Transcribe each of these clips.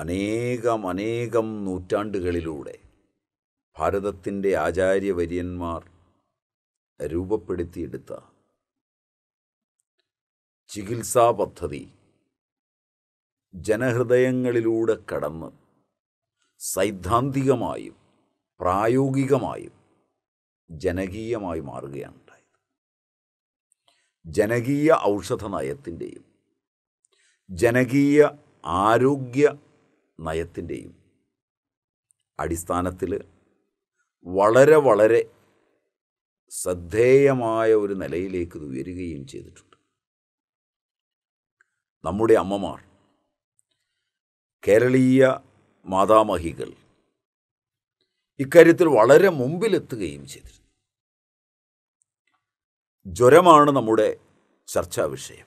അനേകം അനേകം നൂറ്റാണ്ടുകളിലൂടെ ഭാരതത്തിന്റെ ആചാര്യവര്യന്മാർ രൂപപ്പെടുത്തിയെടുത്ത ചികിത്സാ പദ്ധതി ജനഹൃദയങ്ങളിലൂടെ കടന്ന് സൈദ്ധാന്തികമായും പ്രായോഗികമായും ജനകീയമായി മാറുകയാണ് ഉണ്ടായത്. ജനകീയ ഔഷധ നയത്തിന്റെയും ജനകീയ ആരോഗ്യ നയത്തിന്റെയും അടിസ്ഥാനത്തിൽ വളരെ വളരെ ശ്രദ്ധേയമായ ഒരു നിലയിലേക്ക് ഇത് ഉയരുകയും ചെയ്തിട്ടുണ്ട്. നമ്മുടെ അമ്മമാർ കേരളീയ മാതാമഹികൾ ഇക്കാര്യത്തിൽ വളരെ മുമ്പിലെത്തുകയും ചെയ്തിരുന്നു. ജ്വരമാണ് നമ്മുടെ ചർച്ചാ വിഷയം.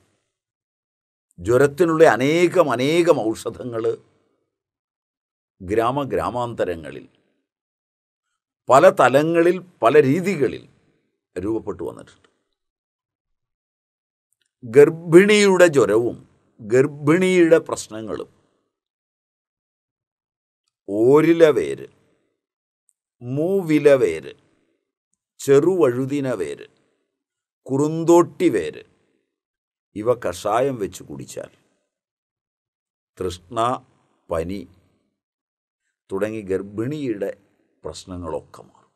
ജ്വരത്തിനുള്ള അനേകം അനേകം ഔഷധങ്ങൾ ഗ്രാമഗ്രാമാന്തരങ്ങളിൽ പല തലങ്ങളിൽ പല രീതികളിൽ രൂപപ്പെട്ടു വന്നിട്ടുണ്ട്. ഗർഭിണിയുടെ ജ്വരവും ഗർഭിണിയുടെ പ്രശ്നങ്ങളും ഓരില വേര് മൂവില വേര് ചെറുവഴുതിന വേര് കുറുന്തോട്ടി വേര് ഇവ കഷായം വെച്ച് കുടിച്ചാൽ തൃഷ്ണ പനി തുടങ്ങി ഗർഭിണിയുടെ പ്രശ്നങ്ങളൊക്കെ മാറും.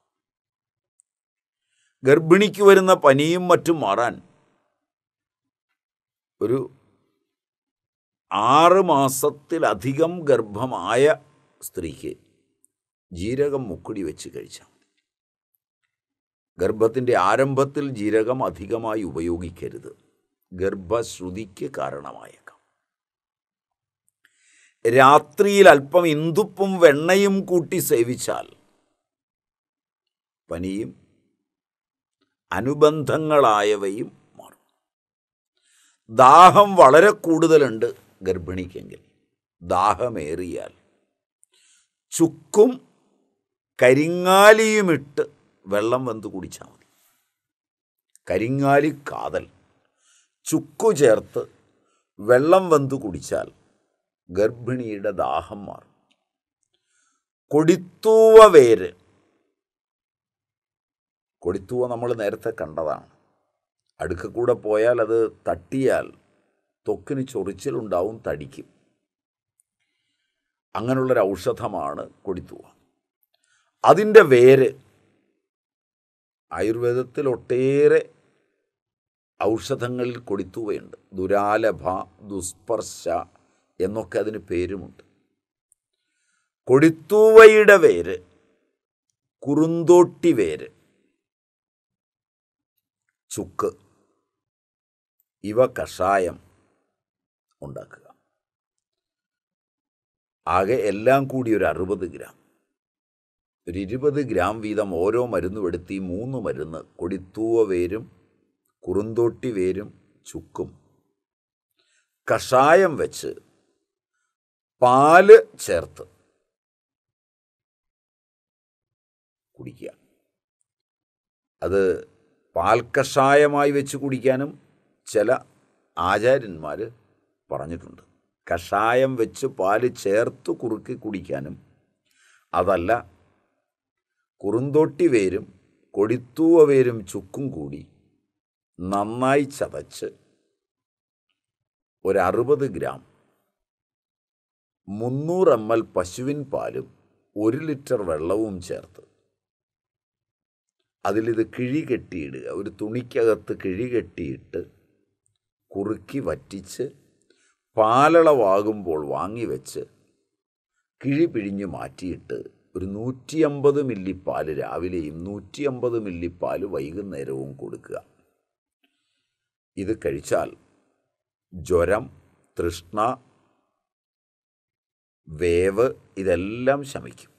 ഗർഭിണിക്ക് വരുന്ന പനിയും മറ്റും മാറാൻ ഒരു ആറ് മാസത്തിലധികം ഗർഭമായ സ്ത്രീക്ക് ജീരകം മുക്കുടി വെച്ച് കഴിച്ചാൽ മതി. ഗർഭത്തിന്റെ ആരംഭത്തിൽ ജീരകം അധികമായി ഉപയോഗിക്കരുത്. ഗർഭശ്രുതിക്ക് കാരണമായേക്കാം. രാത്രിയിൽ അല്പം ഇന്ദുപ്പും വെണ്ണയും കൂട്ടി സേവിച്ചാൽ പനിയും അനുബന്ധങ്ങളായവയും മാറും. ദാഹം വളരെ കൂടുതലുണ്ട് ഗർഭിണിക്കെങ്കിൽ. ദാഹമേറിയാൽ ചുക്കും കരിങ്ങാലിയുമിട്ട് വെള്ളം വെന്ത് കുടിച്ചാൽ മതി. കരിങ്ങാലി കാതൽ ചുക്കു ചേർത്ത് വെള്ളം വെന്ത് കുടിച്ചാൽ ഗർഭിണിയുടെ ദാഹം മാറും. കൊടിത്തൂവ വേര്. കൊടിത്തൂവ നമ്മൾ നേരത്തെ കണ്ടതാണ്. അടുക്ക കൂടെ പോയാൽ അത് തട്ടിയാൽ ത്വക്കിന് ചൊറിച്ചിലുണ്ടാവും തടിക്കും. അങ്ങനെയുള്ളൊരു ഔഷധമാണ് കൊടിത്തൂവ. അതിന്റെ വേര് ആയുർവേദത്തിൽ ഒട്ടേറെ ഔഷധങ്ങളിൽ കൊടിത്തൂവയുണ്ട്. ദുരാലഭ ദുസ്പർശ എന്നൊക്കെ അതിന് പേരുമുണ്ട്. കൊടിത്തൂവയുടെ വേര് കുറുന്തോട്ടി വേര് ചുക്ക് ഇവ കഷായം ഉണ്ടാക്കുക. ആകെ എല്ലാം കൂടി ഒരു അറുപത് ഗ്രാം. ഒരു ഇരുപത് ഗ്രാം വീതം ഓരോ മരുന്നും എടുത്ത് ഈ മൂന്ന് മരുന്ന് കൊടിത്തൂവ വേരും കുറുന്തോട്ടി വേരും ചുക്കും. കഷായം വെച്ച് പാൽ ചേർത്ത് കുടിക്കുക. അത് പാൽ കഷായമായി വെച്ച് കുടിക്കാനും ചില ആചാര്യന്മാർ പറഞ്ഞിട്ടുണ്ട്. കഷായം വെച്ച് പാൽ ചേർത്ത് കുറുക്കി കുടിക്കാനും അതല്ല കുറുന്തോട്ടി വേരും കൊടിത്തൂവ വേരും ചുക്കും കൂടി നന്നായി ചതച്ച് ഒരറുപത് ഗ്രാം മുന്നൂറ് എം എൽ പശുവിൻ പാലും ഒരു ലിറ്റർ വെള്ളവും ചേർത്ത്. അതിലിത് കിഴി കെട്ടിയിടുക. ഒരു തുണിക്കകത്ത് കിഴി കെട്ടിയിട്ട് കുറുക്കി വറ്റിച്ച് പാലളവാകുമ്പോൾ വാങ്ങി വെച്ച് കിഴി പിഴിഞ്ഞ് മാറ്റിയിട്ട് ഒരു നൂറ്റി അമ്പത് മില്ലി പാൽ രാവിലെയും നൂറ്റി അമ്പത് മില്ലി പാൽ വൈകുന്നേരവും കൊടുക്കുക. ഇത് കഴിച്ചാൽ ജ്വരം തൃഷ്ണ വേവ് ഇതെല്ലാം ശമിക്കും.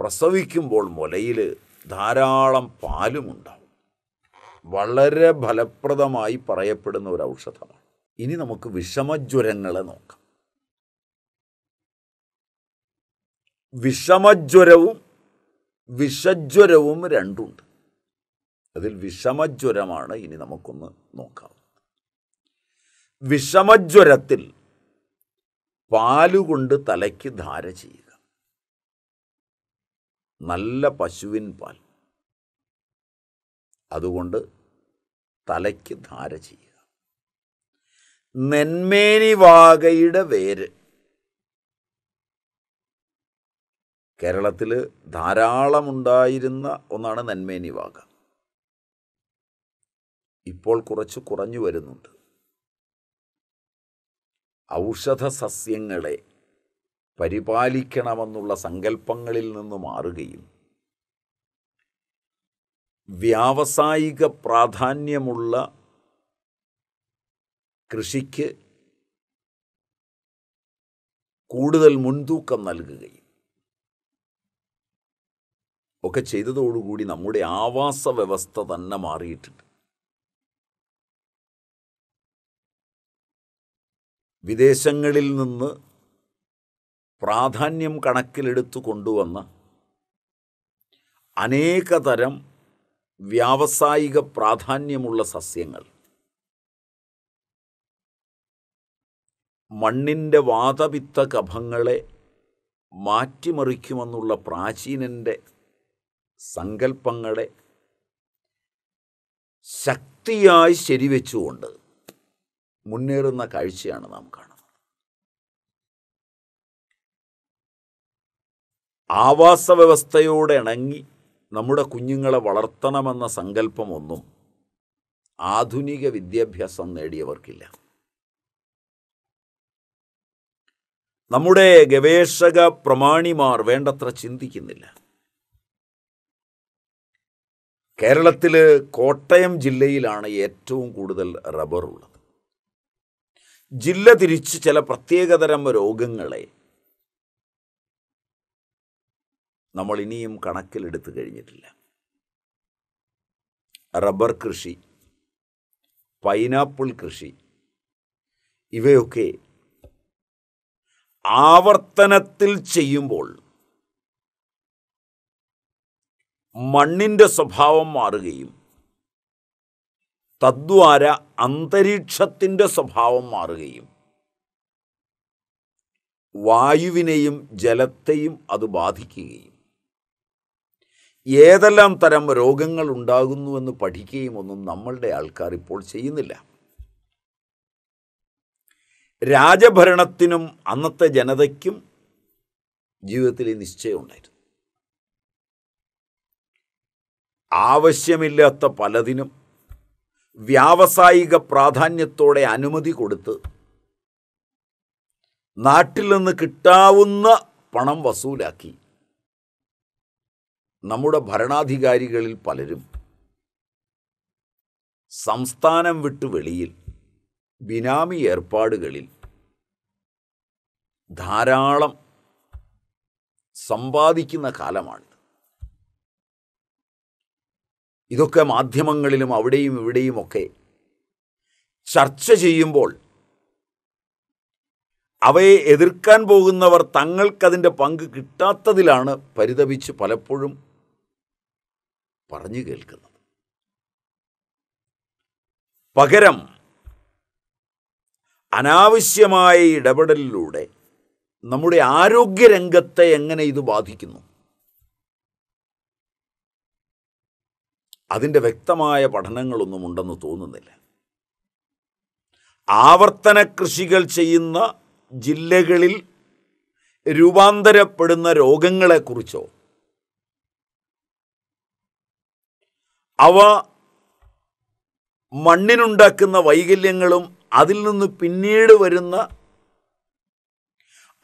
പ്രസവിക്കുമ്പോൾ മുലയിൽ ധാരാളം പാലുമുണ്ടാവും. വളരെ ഫലപ്രദമായി പറയപ്പെടുന്ന ഒരു ഔഷധമാണ്. ഇനി നമുക്ക് വിഷമജ്വരങ്ങളെ നോക്കാം. വിഷമജ്വരവും വിഷജ്വരവും രണ്ടുണ്ട്. അതിൽ വിഷമജ്വരമാണ് ഇനി നമുക്കൊന്ന് നോക്കാം. വിഷമജ്വരത്തിൽ പാലുകൊണ്ട് തലയ്ക്ക് ധാര ചെയ്യുക. നല്ല പശുവിൻ പാൽ. അതുകൊണ്ട് തലയ്ക്ക് ധാര ചെയ്യുക. നെന്മേനി വാകയുടെ വേര്. കേരളത്തിൽ ധാരാളമുണ്ടായിരുന്ന ഒന്നാണ് നെന്മേനി വാക ഇപ്പോൾ കുറച്ച് കുറഞ്ഞു വരുന്നുണ്ട്. ഔഷധ സസ്യങ്ങളെ പരിപാലിക്കണമെന്നുള്ള സങ്കല്പങ്ങളിൽ നിന്ന് മാറുകയും വ്യാവസായിക പ്രാധാന്യമുള്ള കൃഷിക്ക് കൂടുതൽ മുൻതൂക്കം നൽകുകയും ഒക്കെ ചെയ്തതോടുകൂടി നമ്മുടെ ആവാസ വ്യവസ്ഥ തന്നെ മാറിയിട്ടുണ്ട്. വിദേശങ്ങളിൽ നിന്ന് പ്രാധാന്യം കണക്കിലെടുത്തു കൊണ്ടുവന്ന അനേകതരം വ്യാവസായിക പ്രാധാന്യമുള്ള സസ്യങ്ങൾ. മണ്ണിന്റെ വാതപിത്ത കഭങ്ങളെ മാറ്റിമറിക്കുമെന്നുള്ള പ്രാചീനന്റെ സങ്കല്പങ്ങളെ ശക്തിയായി ശരിവെച്ചുകൊണ്ട് മുന്നേറുന്ന കാഴ്ചയാണ് നാം കാണുന്നത്. ആവാസ വ്യവസ്ഥയോടെ ഇണങ്ങി നമ്മുടെ കുഞ്ഞുങ്ങളെ വളർത്തണമെന്ന സങ്കല്പമൊന്നും ആധുനിക വിദ്യാഭ്യാസം നേടിയവർക്കില്ല. നമ്മുടെ ഗവേഷക പ്രമാണിമാർ വേണ്ടത്ര ചിന്തിക്കുന്നില്ല. കേരളത്തിൽ കോട്ടയം ജില്ലയിലാണ് ഏറ്റവും കൂടുതൽ റബ്ബർ ഉള്ളത്. ജില്ല തിരിച്ച് ചില പ്രത്യേകതരം രോഗങ്ങളെ നമ്മൾ ഇനിയും കണക്കിലെടുത്തു കഴിഞ്ഞിട്ടില്ല. റബ്ബർ കൃഷി പൈനാപ്പിൾ കൃഷി ഇവയൊക്കെ ആവർത്തനത്തിൽ ചെയ്യുമ്പോൾ മണ്ണിന്റെ സ്വഭാവം മാറുകയും തദ്വാര അന്തരീക്ഷത്തിന്റെ സ്വഭാവം മാറുകയും വായുവിനെയും ജലത്തെയും അത് ബാധിക്കുകയും. ഏതെല്ലാം തരം രോഗങ്ങൾ ഉണ്ടാകുന്നുവെന്ന് പഠിക്കുകയും ഒന്നും നമ്മളുടെ ആൾക്കാർ ഇപ്പോൾ ചെയ്യുന്നില്ല. രാജഭരണത്തിനും അന്നത്തെ ജനതയ്ക്കും ജീവിതത്തിൽ നിശ്ചയമുണ്ടായിരുന്നു ആവശ്യമില്ലാത്ത പലതിനും വ്യാവസായിക പ്രാധാന്യത്തോടെ അനുമതി കൊടുത്ത് നാട്ടിൽ നിന്ന് കിട്ടാവുന്ന പണം വസൂലാക്കി. നമ്മുടെ ഭരണാധികാരികളിൽ പലരും സംസ്ഥാനം വിട്ട് വെളിയിൽ ബിനാമി ഏർപ്പാടുകളിൽ ധാരാളം സമ്പാദിക്കുന്ന കാലമാണ് ഇതൊക്കെ മാധ്യമങ്ങളിലും അവിടെയും ഇവിടെയുമൊക്കെ ചർച്ച ചെയ്യുമ്പോൾ അവയെ എതിർക്കാൻ പോകുന്നവർ തങ്ങൾക്കതിന്റെ പങ്ക് കിട്ടാത്തതിലാണ് പരിതപിച്ച് പലപ്പോഴും പറഞ്ഞു കേൾക്കുന്നത്. പകരം അനാവശ്യമായ ഇടപെടലിലൂടെ നമ്മുടെ ആരോഗ്യരംഗത്തെ എങ്ങനെ ഇത് ബാധിക്കുന്നു? അതിന്റെ വ്യക്തമായ പഠനങ്ങളൊന്നും ഉണ്ടെന്ന് തോന്നുന്നില്ല. ആവർത്തന കൃഷികൾ ചെയ്യുന്ന ജില്ലകളിൽ രൂപാന്തരപ്പെടുന്ന രോഗങ്ങളെക്കുറിച്ചോ അവ മണ്ണിനുണ്ടാക്കുന്ന വൈകല്യങ്ങളും അതിൽ നിന്ന് പിന്നീട് വരുന്ന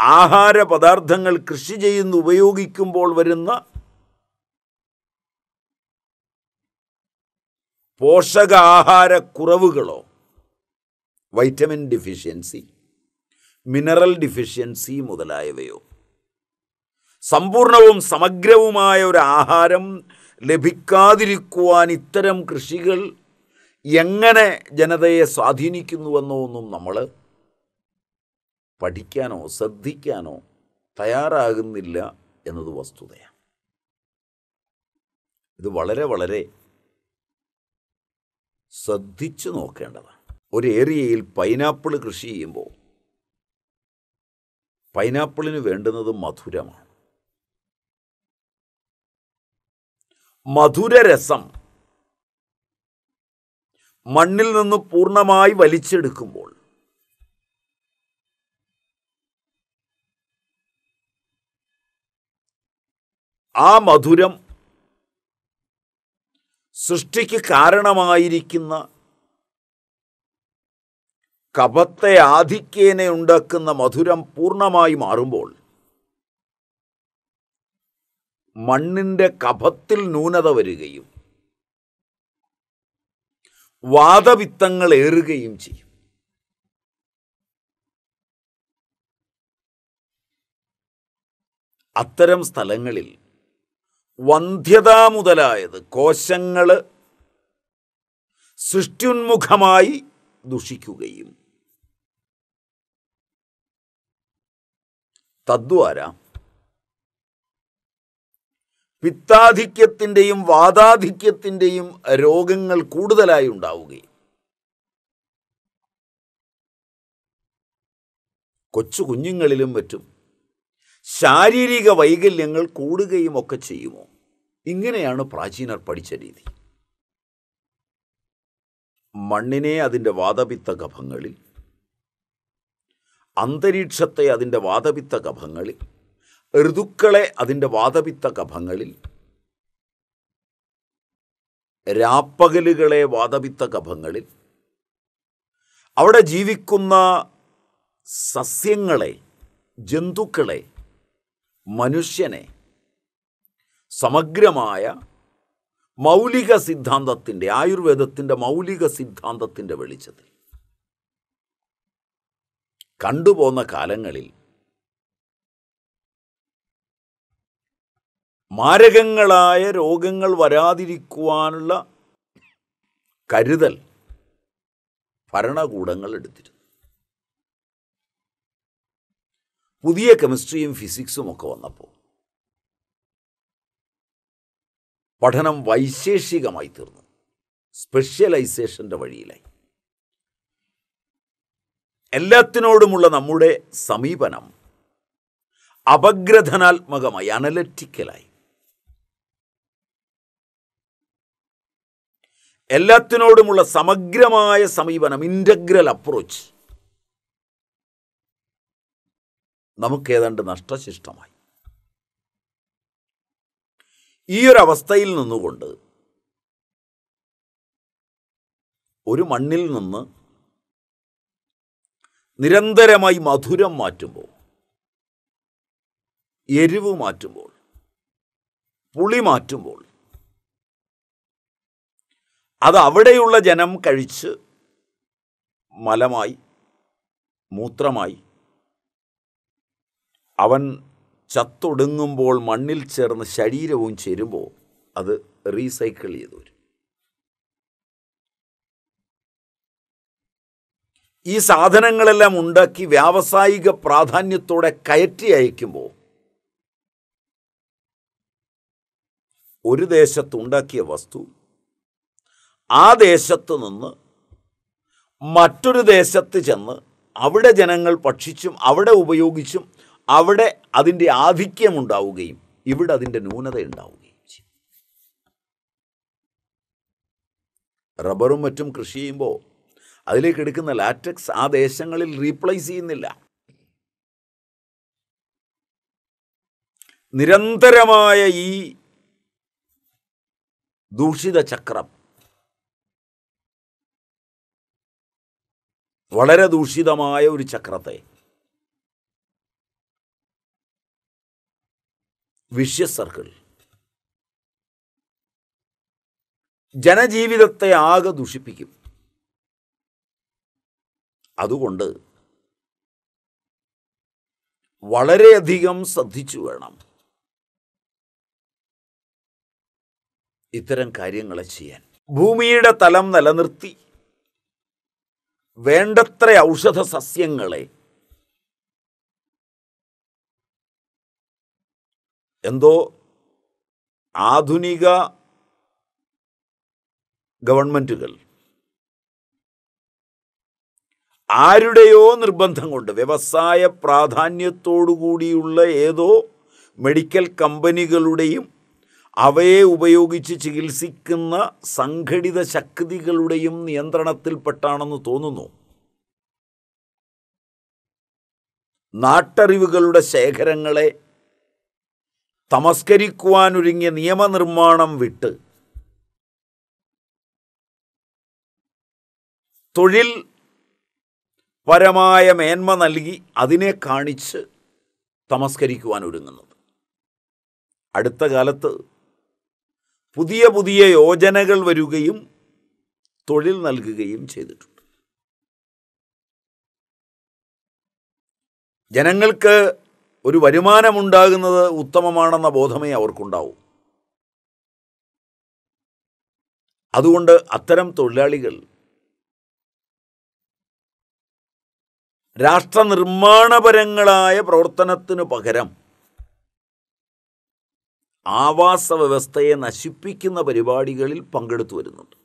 ആഹാര പദാർത്ഥങ്ങൾ കൃഷി ചെയ്യുന്ന ഉപയോഗിക്കുമ്പോൾ വരുന്ന പോഷകാഹാരക്കുറവുകളോ വൈറ്റമിൻ ഡിഫിഷ്യൻസി മിനറൽ ഡിഫിഷ്യൻസി മുതലായവയോ. സമ്പൂർണവും സമഗ്രവുമായ ഒരു ആഹാരം ലഭിക്കാതിരിക്കുവാൻ ഇത്തരം കൃഷികൾ എങ്ങനെ ജനതയെ സ്വാധീനിക്കുന്നുവെന്നോ ഒന്നും നമ്മൾ പഠിക്കാനോ ശ്രദ്ധിക്കാനോ തയ്യാറാകുന്നില്ല എന്നത് വസ്തുതയാണ്. ഇത് വളരെ വളരെ ശ്രദ്ധിച്ചു നോക്കേണ്ടതാണ്. ഒരു ഏരിയയിൽ പൈനാപ്പിൾ കൃഷി ചെയ്യുമ്പോൾ പൈനാപ്പിളിന് വേണ്ടുന്നത് മധുരമാണ്. മധുരരസം മണ്ണിൽ നിന്ന് പൂർണമായി വലിച്ചെടുക്കുമ്പോൾ ആ മധുരം സൃഷ്ടിക്ക് കാരണമായിരിക്കുന്ന കപത്തെ ആധിക്യേനെ ഉണ്ടാക്കുന്ന മധുരം പൂർണമായി മാറുമ്പോൾ മണ്ണിന്റെ കഫത്തിൽ ന്യൂനത വരികയും വാദവിത്തങ്ങൾ ഏറുകയും ചെയ്യും. അത്തരം സ്ഥലങ്ങളിൽ വന്ധ്യത മുതലായത് കോശങ്ങൾ സൃഷ്ടിയുന്മുഖമായി ദുഷിക്കുകയും. തദ്വാര. പിത്താധിക്യത്തിന്റെയും വാദാധിക്യത്തിന്റെയും രോഗങ്ങൾ കൂടുതലായി ഉണ്ടാവുകയും. കൊച്ചു കുഞ്ഞുങ്ങളിലും മറ്റും ശാരീരിക വൈകല്യങ്ങൾ കൂടുകയും ഒക്കെ ചെയ്യുമോ? ഇങ്ങനെയാണ് പ്രാചീനർ പഠിച്ച രീതി. മണ്ണിനെ അതിന്റെ വാതപിത്ത ഗഭങ്ങളിൽ അന്തരീക്ഷത്തെ അതിന്റെ വാതപിത്ത ഗഭങ്ങളിൽ ഋതുക്കളെ അതിന്റെ വാതപിത്ത കഫങ്ങളിൽ രാപ്പകലുകളെ വാതപിത്ത കഫങ്ങളിൽ അവിടെ ജീവിക്കുന്ന സസ്യങ്ങളെ ജന്തുക്കളെ മനുഷ്യനെ സമഗ്രമായ മൗലിക സിദ്ധാന്തത്തിന്റെ ആയുർവേദത്തിന്റെ മൗലിക സിദ്ധാന്തത്തിന്റെ വെളിച്ചത്തിൽ കണ്ടുപോന്ന കാലങ്ങളിൽ മാരകങ്ങളായ രോഗങ്ങൾ വരാതിരിക്കുവാനുള്ള കരുതൽ ഭരണകൂടങ്ങൾ എടുത്തിരുന്നു. പുതിയ കെമിസ്ട്രിയും ഫിസിക്സും ഒക്കെ വന്നപ്പോൾ പഠനം വൈശേഷികമായി തീർന്നു. സ്പെഷ്യലൈസേഷന്റെ വഴിയിലായി. എല്ലാത്തിനോടുമുള്ള നമ്മുടെ സമീപനം അപഗ്രഥനാത്മകമായി അനലറ്റിക്കലായി. എല്ലാത്തിനോടുമുള്ള സമഗ്രമായ സമീപനം ഇന്റഗ്രൽ അപ്രോച്ച് നമുക്കേതാണ്ട് നഷ്ടശിഷ്ടമായി. ഈ ഒരു അവസ്ഥയിൽ നിന്നുകൊണ്ട് ഒരു മണ്ണിൽ നിന്ന് നിരന്തരമായി മധുരം മാറ്റുമ്പോൾ എരിവ് മാറ്റുമ്പോൾ പുളി മാറ്റുമ്പോൾ അത് അവിടെയുള്ള ജനം കഴിച്ച് മലമായി മൂത്രമായി അവൻ ചത്തൊടുങ്ങുമ്പോൾ മണ്ണിൽ ചേർന്ന് ശരീരവും ചേരുമ്പോൾ അത് റീസൈക്കിൾ ചെയ്തു വരും. ഈ സാധനങ്ങളെല്ലാം ഉണ്ടാക്കി വ്യാവസായിക പ്രാധാന്യത്തോടെ കയറ്റി അയക്കുമ്പോൾ ഒരു ദേശത്തുണ്ടാക്കിയ വസ്തു ആ ദേശത്ത് നിന്ന് മറ്റൊരു ദേശത്ത് ചെന്ന് അവിടെ ജനങ്ങൾ ഭക്ഷിച്ചും അവിടെ ഉപയോഗിച്ചും അവിടെ അതിന്റെ ആധിക്യം ഉണ്ടാവുകയും ഇവിടെ അതിന്റെ ന്യൂനത ഉണ്ടാവുകയും ചെയ്യും. റബ്ബറും മറ്റും കൃഷി ചെയ്യുമ്പോൾ അതിലേക്ക് എടുക്കുന്ന ലാറ്റക്സ് ആ ദേശങ്ങളിൽ റീപ്ലേസ് ചെയ്യുന്നില്ല. നിരന്തരമായ ഈ ദൂഷിത ചക്രം വളരെ ദൂഷിതമായ ഒരു ചക്രത്തെ വിഷ്യ സർക്കിൾ ജനജീവിതത്തെ ആകെ ദുഷിപ്പിക്കും. അതുകൊണ്ട് വളരെയധികം ശ്രദ്ധിച്ചു വേണം ഇത്തരം കാര്യങ്ങളെ ചെയ്യാൻ. ഭൂമിയുടെ തലം നിലനിർത്തി വേണ്ടത്ര ഔഷധ സസ്യങ്ങളെ എന്തോ ആധുനിക ഗവൺമെന്റുകൾ ആരുടെയോ നിർബന്ധം കൊണ്ട് വ്യവസായ പ്രാധാന്യത്തോടുകൂടിയുള്ള ഏതോ മെഡിക്കൽ കമ്പനികളുടെയും അവയെ ഉപയോഗിച്ച് ചികിത്സിക്കുന്ന സംഘടിത ശക്തികളുടെയും നിയന്ത്രണത്തിൽപ്പെട്ടാണെന്ന് തോന്നുന്നു. നാട്ടറിവുകളുടെ ശേഖരങ്ങളെ തമസ്കരിക്കുവാനൊരുങ്ങിയ നിയമനിർമ്മാണം വിട്ട് തൊഴിൽ പരമായ മേന്മ നൽകി അതിനെ കാണിച്ച് തമസ്കരിക്കുവാൻ ഒരുങ്ങുന്നത് അടുത്ത കാലത്ത് പുതിയ പുതിയ യോജനകൾ വരികയും തൊഴിൽ നൽകുകയും ചെയ്തിട്ടുണ്ട്. ജനങ്ങൾക്ക് ഒരു വരുമാനമുണ്ടാകുന്നത് ഉത്തമമാണെന്ന ബോധമേ അവർക്കുണ്ടാവൂ. അതുകൊണ്ട് അത്തരം തൊഴിലാളികൾ രാഷ്ട്രനിർമ്മാണപരങ്ങളായ പ്രവർത്തനത്തിനു പകരം ആവാസ വ്യവസ്ഥയെ നശിപ്പിക്കുന്ന പരിപാടികളിൽ പങ്കെടുത്തു വരുന്നുണ്ട്.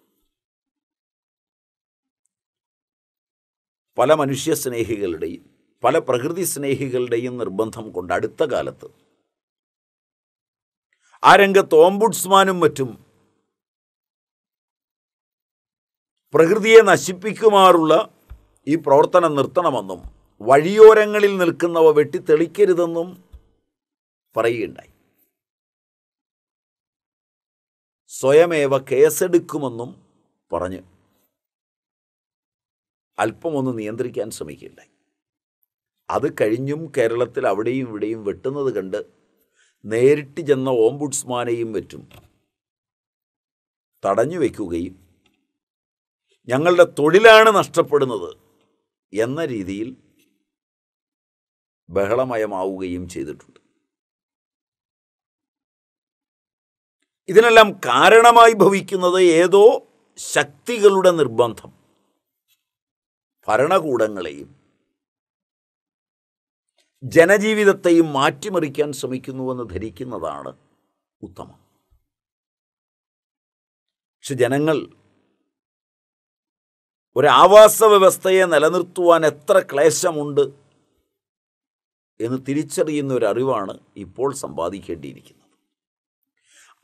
പല മനുഷ്യ സ്നേഹികളുടെയും പല പ്രകൃതി സ്നേഹികളുടെയും നിർബന്ധം കൊണ്ട് അടുത്ത കാലത്ത്. ആ രംഗത്ത് ഓംബുഡ്സ്മാനും മറ്റും പ്രകൃതിയെ നശിപ്പിക്കുമാറുള്ള ഈ പ്രവർത്തനം നിർത്തണമെന്നും വഴിയോരങ്ങളിൽ നിൽക്കുന്നവ വെട്ടിത്തെളിക്കരുതെന്നും പറയുകയുണ്ടായി. സ്വയമേവ കേസെടുക്കുമെന്നും പറഞ്ഞ് അല്പമൊന്ന് നിയന്ത്രിക്കാൻ ശ്രമിക്കുകയുണ്ടായി. അത് കഴിഞ്ഞും കേരളത്തിൽ അവിടെയും ഇവിടെയും വെട്ടുന്നത് കണ്ട് നേരിട്ട് ചെന്ന ഓംബുഡ്സ്മാനെയും മറ്റും തടഞ്ഞു വയ്ക്കുകയും ഞങ്ങളുടെ തൊഴിലാണ് നഷ്ടപ്പെടുന്നത് എന്ന രീതിയിൽ ബഹളമയമാവുകയും ചെയ്തിട്ടുണ്ട്. ഇതിനെല്ലാം കാരണമായി ഭവിക്കുന്നത് ഏതോ ശക്തികളുടെ നിർബന്ധം. ഭരണകൂടങ്ങളെയും ജനജീവിതത്തെയും മാറ്റിമറിക്കാൻ ശ്രമിക്കുന്നുവെന്ന് ധരിക്കുന്നതാണ് ഉത്തമം. പക്ഷെ ജനങ്ങൾ ഒരാവാസ വ്യവസ്ഥയെ നിലനിർത്തുവാൻ എത്ര ക്ലേശമുണ്ട് എന്ന് തിരിച്ചറിയുന്ന ഒരു അറിവാണ് ഇപ്പോൾ സമ്പാദിക്കേണ്ടിയിരിക്കുന്നത്.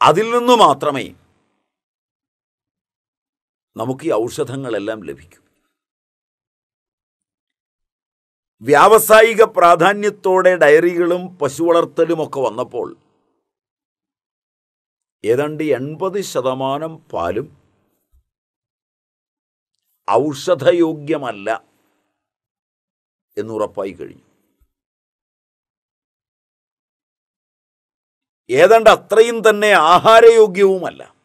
അതിൽ നിന്നു മാത്രമേ നമുക്ക് ഈ ഔഷധങ്ങളെല്ലാം ലഭിക്കൂ. വ്യാവസായിക പ്രാധാന്യത്തോടെ ഡയറികളും പശു വളർത്തലുമൊക്കെ വന്നപ്പോൾ ഏതാണ്ട് എൺപത് ശതമാനം പാലും ഔഷധയോഗ്യമല്ല എന്നുറപ്പായി കഴിഞ്ഞു. ഏതാണ്ട് അത്രയും തന്നെ ആഹാരയോഗ്യവുമല്ല.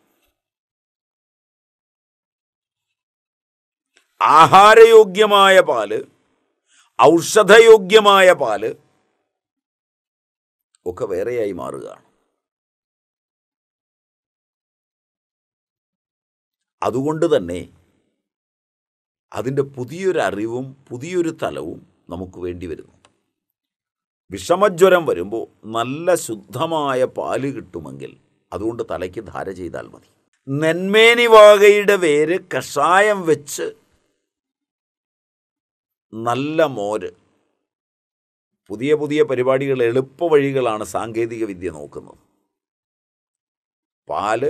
ആഹാരയോഗ്യമായ പാൽ ഔഷധയോഗ്യമായ പാൽ ഒക്കെ വേറെയായി മാറുകയാണ്. അതുകൊണ്ട് തന്നെ അതിന്റെ പുതിയൊരു അറിവും പുതിയൊരു തലവും നമുക്ക് വേണ്ടി വരുന്നു വിഷമജ്വരം വരുമ്പോൾ നല്ല ശുദ്ധമായ പാൽ കിട്ടുമെങ്കിൽ അതുകൊണ്ട് തലയ്ക്ക് ധാര ചെയ്താൽ മതി. നെന്മേനിവാകയുടെ വേര് കഷായം വെച്ച് നല്ല മോര്. പുതിയ പുതിയ പരിപാടികൾ എളുപ്പവഴികളാണ് സാങ്കേതിക വിദ്യ നോക്കുന്നത്. പാൽ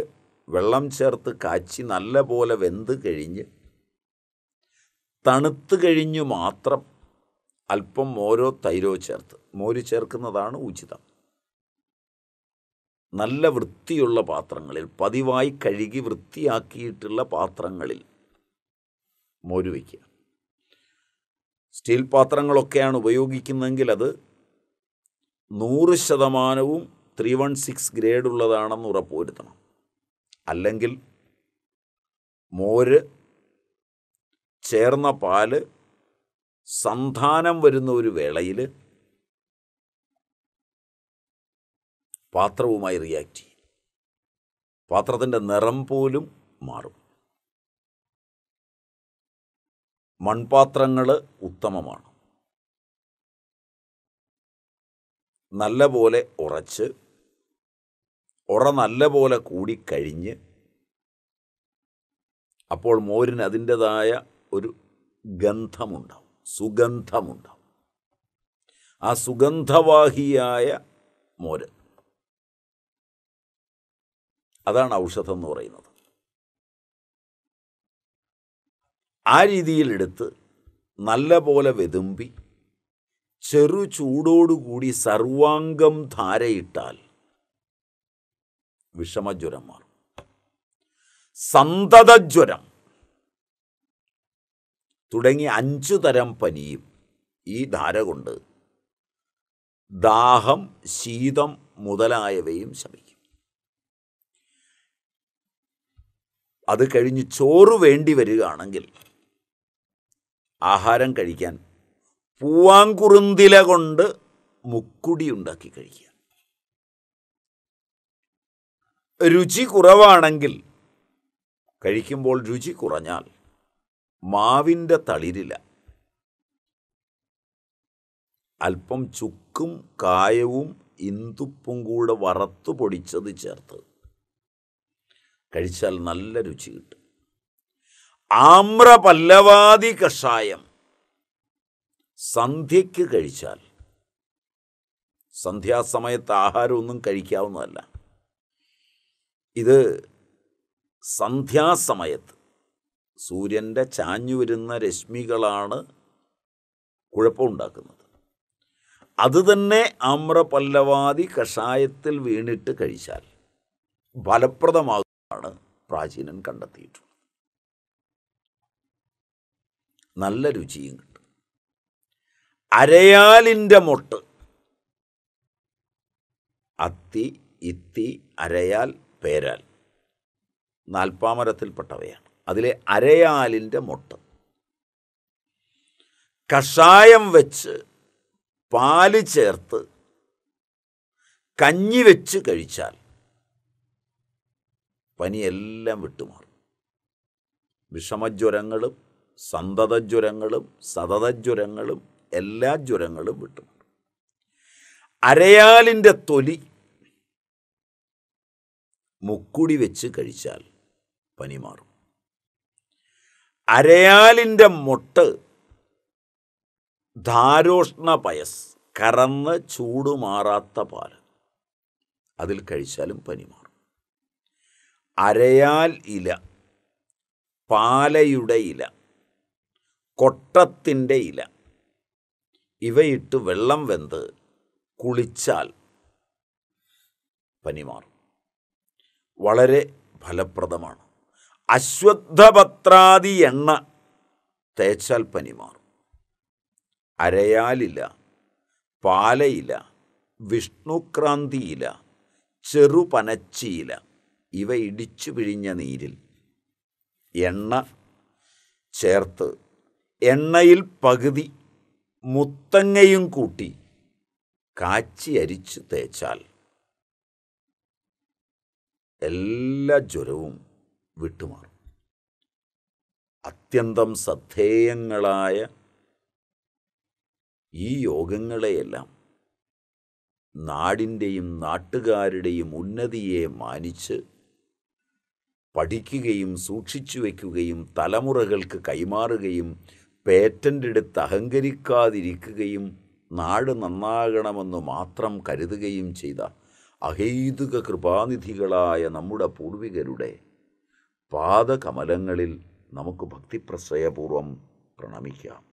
വെള്ളം ചേർത്ത് കാച്ചി നല്ല പോലെ വെന്ത് കഴിഞ്ഞ് തണുത്ത് കഴിഞ്ഞു മാത്രം അല്പം മോരോ തൈരോ ചേർത്ത്. മോര് ചേർക്കുന്നതാണ് ഉചിതം. നല്ല വൃത്തിയുള്ള പാത്രങ്ങളിൽ പതിവായി കഴുകി വൃത്തിയാക്കിയിട്ടുള്ള പാത്രങ്ങളിൽ മോര് വയ്ക്കുക സ്റ്റീൽ പാത്രങ്ങളൊക്കെയാണ് ഉപയോഗിക്കുന്നതെങ്കിൽ അത് നൂറ് ശതമാനവും ത്രീ വൺ സിക്സ് ഗ്രേഡ് ഉള്ളതാണെന്ന് ഉറപ്പുവരുത്തണം അല്ലെങ്കിൽ മോര് ചേർന്ന പാൽ സന്ധാനം വരുന്ന ഒരു വേളയിൽ പാത്രവുമായി റിയാക്ട് ചെയ്യും. പാത്രത്തിന്റെ നിറം പോലും മാറും. മൺപാത്രങ്ങൾ ഉത്തമമാണ്. നല്ല പോലെ ഉറച്ച് ഉറ നല്ല പോലെ കൂടിക്കഴിഞ്ഞ് അപ്പോൾ മോരിന് അതിന്റെതായ ഒരു ഗന്ധമുണ്ടാവും സുഗന്ധമുണ്ടാവും. ആ സുഗന്ധവാഹിയായ മോര്. അതാണ് ഔഷധം എന്ന് പറയുന്നത്. ആ രീതിയിലെടുത്ത് നല്ല പോലെ വെതുമ്പി ചെറു ചൂടോടുകൂടി സർവാംഗം ധാരയിട്ടാൽ വിഷമജ്വരം മാറും. സന്തതജ്വരം. തുടങ്ങി അഞ്ചു തരം പനിയും ഈ ധാര കൊണ്ട് ദാഹം ശീതം മുതലായവയും ശമിക്കും. അത് കഴിഞ്ഞ് ചോറ് വേണ്ടി വരികയാണെങ്കിൽ ആഹാരം കഴിക്കാൻ പൂവാങ്കുറുന്തില കൊണ്ട് മുക്കുടി ഉണ്ടാക്കി കഴിക്കുക. രുചി കുറവാണെങ്കിൽ കഴിക്കുമ്പോൾ രുചി കുറഞ്ഞാൽ മാവിന്റെ തളിരില അല്പം ചുക്കും കായവും ഇന്തുപ്പും കൂടെ വറുത്തു പൊടിച്ചത് ചേർത്ത് കഴിച്ചാൽ നല്ല രുചി കിട്ടും. ആമ്രപല്ലവാദി കഷായം. സന്ധ്യയ്ക്ക് കഴിച്ചാൽ. സന്ധ്യാസമയത്ത് ആഹാരമൊന്നും കഴിക്കാവുന്നതല്ല. ഇത് സന്ധ്യാസമയത്ത് സൂര്യന്റെ ചാഞ്ഞു വരുന്ന രശ്മികളാണ് കുഴപ്പമുണ്ടാക്കുന്നത്. അത് തന്നെ ആമ്രപല്ലവാദി കഷായത്തിൽ വീണിട്ട് കഴിച്ചാൽ ഫലപ്രദമാകുമെന്നാണ് പ്രാചീനൻ കണ്ടെത്തിയിട്ടുള്ളത്. നല്ല രുചിയും കിട്ടും. അരയാലിന്റെ മൊട്ട്. അത്തി ഇത്തി അരയാൽ പേരാൽ. നാൽപ്പാമരത്തിൽപ്പെട്ടവയാണ്. അതിലെ അരയാലിന്റെ മൊട്ട്. കഷായം വെച്ച് പാൽ ചേർത്ത് കഞ്ഞി വെച്ച് കഴിച്ചാൽ പനിയെല്ലാം വിട്ടുമാറും. വിഷമജ്വരങ്ങളും സന്തതജ്വരങ്ങളും സതതജ്വരങ്ങളും എല്ലാ ജ്വരങ്ങളും വിട്ടുമാറും അരയാലിന്റെ തൊലി മുക്കുടി വെച്ച് കഴിച്ചാൽ പനി മാറും. അരയാലിന്റെ മുട്ട് ധാരോഷ്ണ പയസ് കറന്ന് ചൂടുമാറാത്ത പാൽ അതിൽ കഴിച്ചാലും പനി മാറും. അരയാൽ ഇല പാലയുടെ ഇല കൊട്ടത്തിന്റെ ഇല. ഇവയിട്ട് വെള്ളം വെന്ത് കുളിച്ചാൽ പനി മാറും വളരെ ഫലപ്രദമാണ്. അശ്വത്ഥപത്രാദി എണ്ണ തേച്ചാൽ പനി മാറും അരയാലില പാലയില വിഷ്ണുക്രാന്തിയില ചെറുപനച്ചിയില ഇവ ഇടിച്ചു പിഴിഞ്ഞ നീരിൽ എണ്ണ ചേർത്ത് എണ്ണയിൽ പകുതി മുത്തങ്ങയും കൂട്ടി കാച്ചി അരിച്ച് തേച്ചാൽ എല്ലാ ജ്വരവും വിട്ടുമാറും. അത്യന്തം ശ്രദ്ധേയങ്ങളായ ഈ യോഗങ്ങളെയെല്ലാം നാടിന്റെയും നാട്ടുകാരുടെയും ഉന്നതിയെ മാനിച്ച് പഠിക്കുകയും സൂക്ഷിച്ചു വയ്ക്കുകയും തലമുറകൾക്ക് കൈമാറുകയും പേറ്റന്റ് എടുത്ത് അഹങ്കരിക്കാതിരിക്കുകയും നാട് നന്നാകണമെന്ന് മാത്രം കരുതുകയും ചെയ്ത അഹൈതുക കൃപാനിധികളായ നമ്മുടെ പൂർവികരുടെ പാദകമലങ്ങളിൽ നമുക്ക് ഭക്തിപ്രശ്രയപൂർവം പ്രണമിക്കാം.